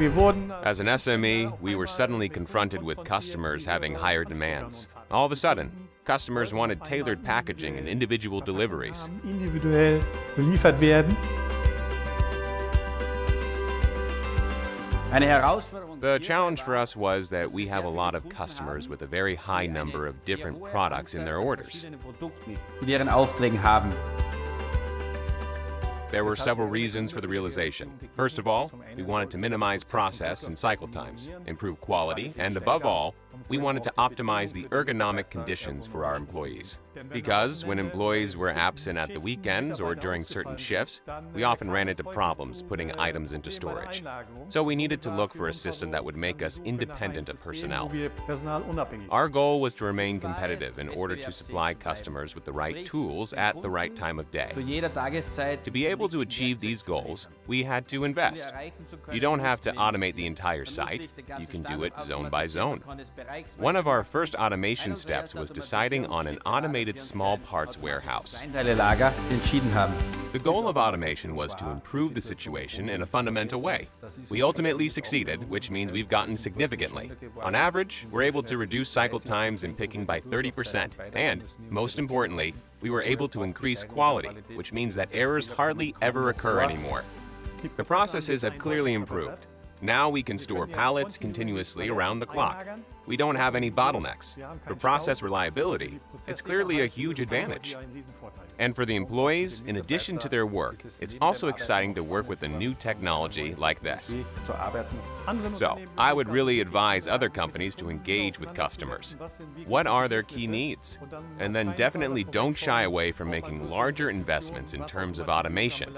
As an SME, we were suddenly confronted with customers having higher demands. All of a sudden, customers wanted tailored packaging and individual deliveries. individuell beliefert werden. Eine Herausforderung. The challenge for us was that we have a lot of customers with a very high number of different products in their orders. There were several reasons for the realization. First of all, we wanted to minimize process and cycle times, improve quality, and above all, we wanted to optimize the ergonomic conditions for our employees. Because when employees were absent at the weekends or during certain shifts, we often ran into problems putting items into storage. So we needed to look for a system that would make us independent of personnel. Our goal was to remain competitive in order to supply customers with the right tools at the right time of day. To be able to achieve these goals, we had to invest. You don't have to automate the entire site, you can do it zone by zone. One of our first automation steps was deciding on an automated small parts warehouse. Einteile-Lager entschieden haben. The goal of automation was to improve the situation in a fundamental way. We ultimately succeeded, which means we've gotten significantly. On average, we're able to reduce cycle times in picking by 30%, and, most importantly, we were able to increase quality, which means that errors hardly ever occur anymore. The processes have clearly improved. Now we can store pallets continuously around the clock. We don't have any bottlenecks. For process reliability, it's clearly a huge advantage. And for the employees, in addition to their work, it's also exciting to work with a new technology like this. Zu arbeiten. Andere So, I would really advise other companies to engage with customers. What are their key needs? And then definitely don't shy away from making larger investments in terms of automation.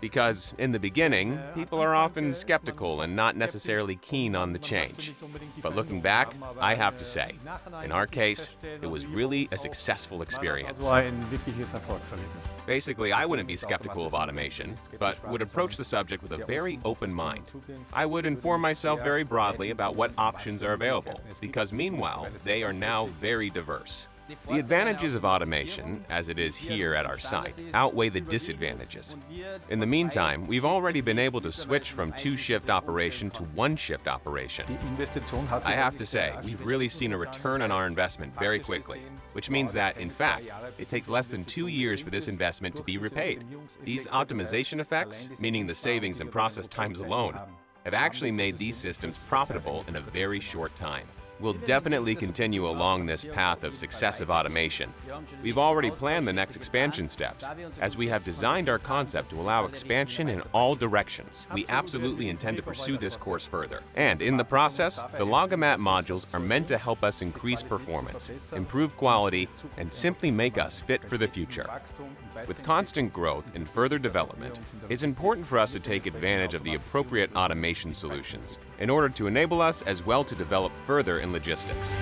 Because in the beginning, people are often skeptical and not necessarily keen on the change. But looking back, I have to say, in our case, it was really a successful experience. So ein wirkliches Erfolgserlebnis. Basically, I wouldn't be skeptical of automation, but would approach the subject with a very open mind. I would inform myself very broadly about what options are available, because meanwhile, they are now very diverse. The advantages of automation, as it is here at our site, outweigh the disadvantages. In the meantime, we've already been able to switch from two-shift operation to one-shift operation. Die Investition hat sich I have to say, we've really seen a return on our investment very quickly, which means that, in fact, it takes less than two years for this investment to be repaid. These optimization effects, meaning the savings in process times alone, have actually made these systems profitable in a very short time. We'll definitely continue along this path of successive automation. We've already planned the next expansion steps, as we have designed our concept to allow expansion in all directions. We absolutely intend to pursue this course further. And in the process, the LogiMat modules are meant to help us increase performance, improve quality, and simply make us fit for the future. With constant growth and further development, it's important for us to take advantage of the appropriate automation solutions in order to enable us as well to develop further in logistics.